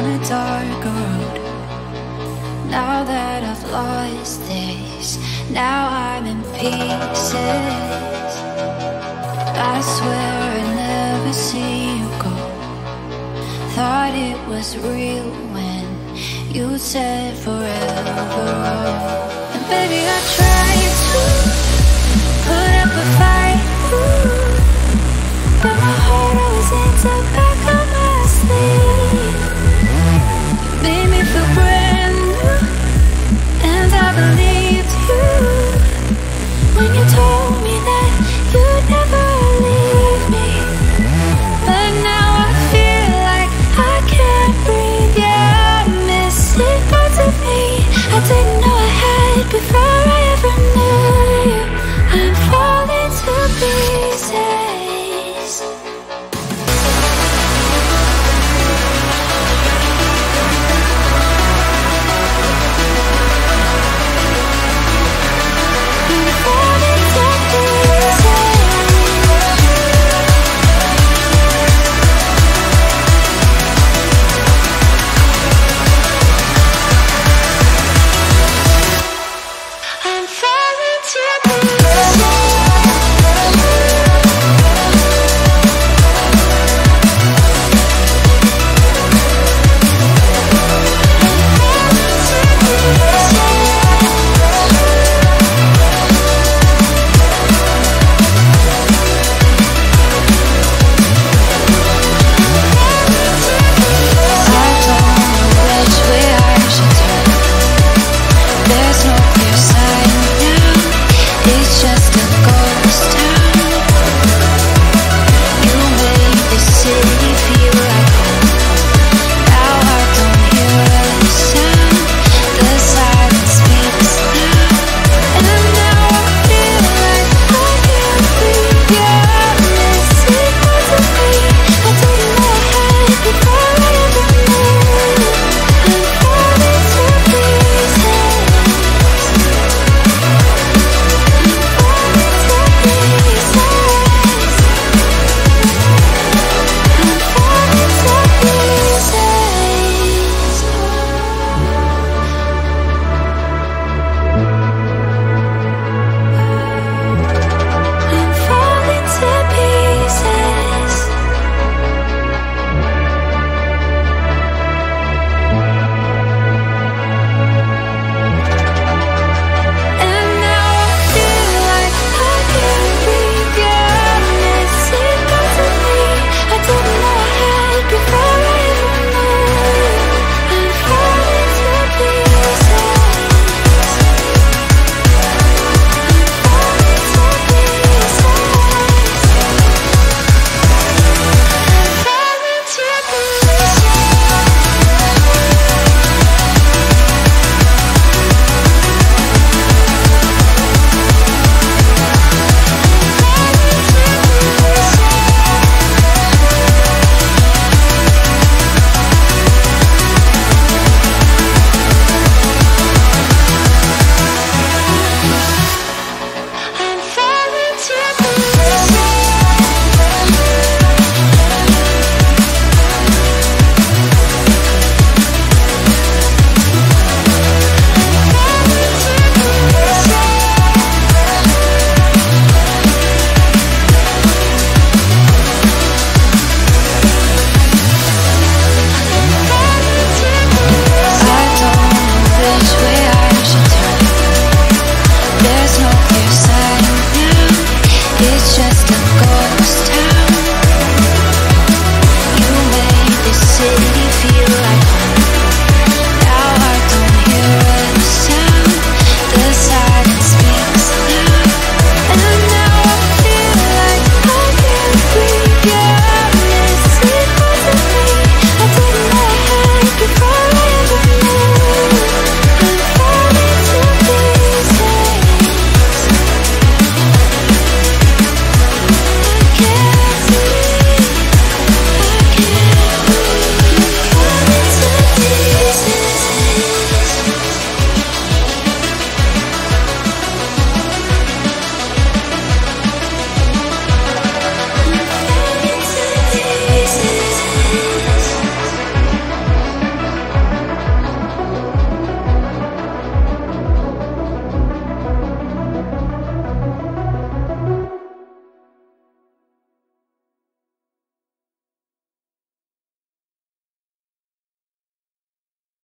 on a dark road. Now that I've lost this Now I'm in pieces. I swear I'd never see you go. Thought it was real when You said forever. And baby I tried to Put up a fight But my heart always ends up Cheers.